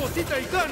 ¡Aguanta y.